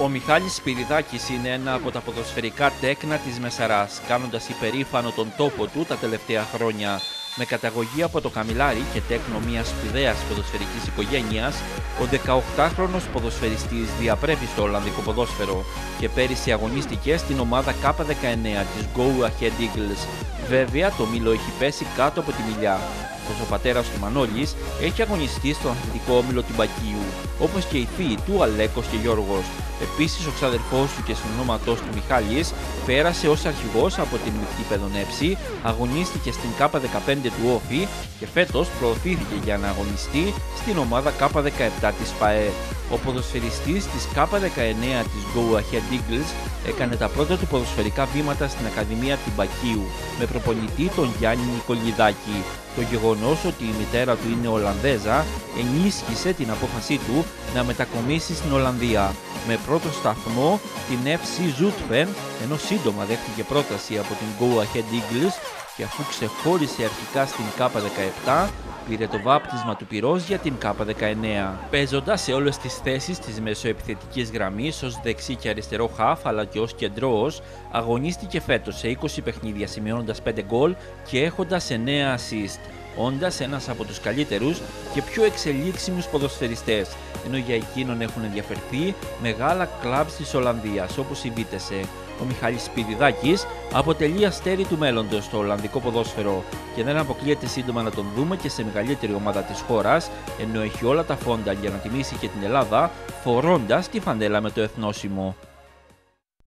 Ο Μιχάλης Σπυριδάκης είναι ένα από τα ποδοσφαιρικά τέκνα της Μεσαράς, κάνοντας υπερήφανο τον τόπο του τα τελευταία χρόνια. Με καταγωγή από το Καμιλάρι και τέκνο μιας σπουδαίας ποδοσφαιρικής οικογένειας, ο 18χρονος ποδοσφαιριστής διαπρέπει στο Ολλανδικό ποδόσφαιρο και πέρυσι αγωνίστηκε στην ομάδα K19 της Go Ahead Eagles. Βέβαια, το Μήλο έχει πέσει κάτω από τη μιλιά ο πατέρας του Μανώλης έχει αγωνιστεί στο αθλητικό όμιλο του Μπακίου, όπως και οι φίλοι του Αλέκος και Γιώργος. Επίσης ο ξαδερφός του και συνονόματός του Μιχάλης πέρασε ως αρχηγός από την Μικτή Παιδονέψη, αγωνίστηκε στην K15 του Όφη και φέτος προωθήθηκε για να αγωνιστεί στην ομάδα K17 της ΠαΕ. Ο ποδοσφαιριστής της K19 της Go Ahead Eagles έκανε τα πρώτα του ποδοσφαιρικά βήματα στην Ακαδημία Τυμπακίου με προπονητή τον Γιάννη Νικολιδάκη. Το γεγονός ότι η μητέρα του είναι Ολλανδέζα ενίσχυσε την απόφασή του να μετακομίσει στην Ολλανδία. Με πρώτο σταθμό την FC Zutphen, ενώ σύντομα δέχτηκε πρόταση από την Go Ahead Eagles και αφού ξεχώρισε αρχικά στην K17, πήρε το βάπτισμα του πυρός για την K19. Παίζοντας σε όλες τις θέσεις της μεσοεπιθετικής γραμμής ως δεξί και αριστερό χαφ αλλά και ως κεντρός, αγωνίστηκε φέτος σε 20 παιχνίδια σημειώνοντας 5 γκολ και έχοντας 9 assist όντας ένας από τους καλύτερους και πιο εξελίξιμους ποδοσφαιριστές, ενώ για εκείνον έχουν ενδιαφερθεί μεγάλα κλαμπ της Ολλανδίας όπως η Βίτεσε. Ο Μιχάλης Σπυριδάκης αποτελεί αστέρι του μέλλοντος στο Ολλανδικό ποδόσφαιρο και δεν αποκλείεται σύντομα να τον δούμε και σε μεγαλύτερη ομάδα της χώρας, ενώ έχει όλα τα φόντα για να τιμήσει και την Ελλάδα, φορώντας τη φανέλα με το εθνόσημο.